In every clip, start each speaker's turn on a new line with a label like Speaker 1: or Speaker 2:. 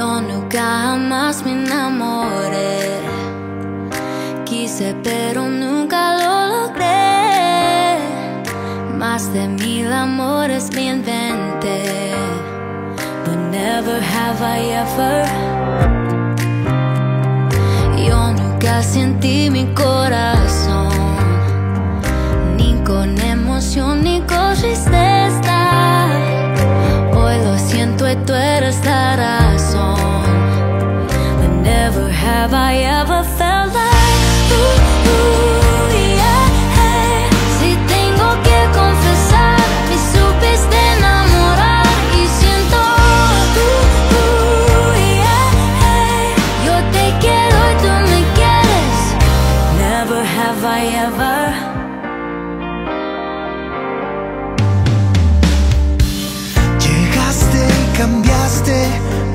Speaker 1: más me enamoré. Quise pero nunca lo logré. Más de mil amores me inventé. But never have I ever. Yo nunca sentí mi corazón. Ni con emoción ni con tristeza. Have I ever felt like ooh, yeah, hey. Si tengo que confesar, me supiste enamorar y siento ooh, yeah, hey. Yo te quiero y tú me quieres. Never have I ever.
Speaker 2: Llegaste y cambiaste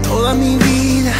Speaker 2: toda mi vida